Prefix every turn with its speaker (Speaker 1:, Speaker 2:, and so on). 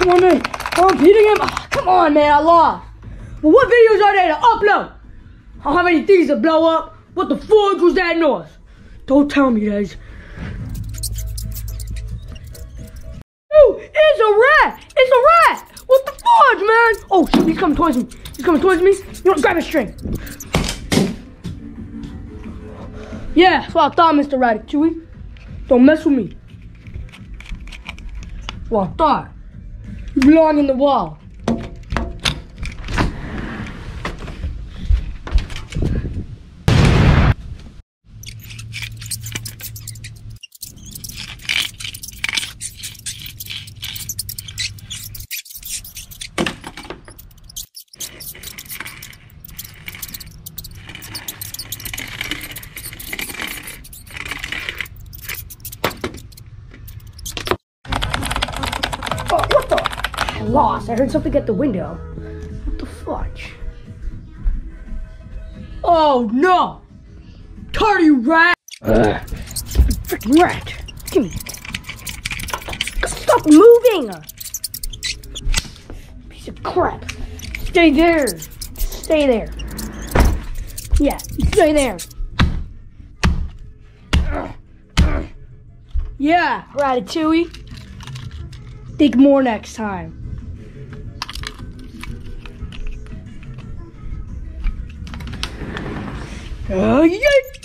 Speaker 1: Come on, man. I'm beating him. Ah, come on, man. I lost. Well, what videos are there to upload? I don't things to blow up. What the fudge was that noise? Don't tell me, guys. Ooh, it's a rat! It's a rat! What the fudge, man? Oh, shit, he's coming towards me. He's coming towards me. You to grab a string? Yeah, that's what I thought, Mr. Ratatouille. Don't mess with me. Well, I thought. Belong in the wall. Oh, what the? I lost. I heard something at the window. What the fudge? Oh no! Tardy rat! Freaking rat! Give me. Stop moving! Piece of crap. Stay there. Stay there. Yeah, stay there. Yeah, Ratatouille. Think more next time. Oh, uh, yeah.